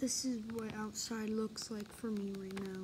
This is what outside looks like for me right now.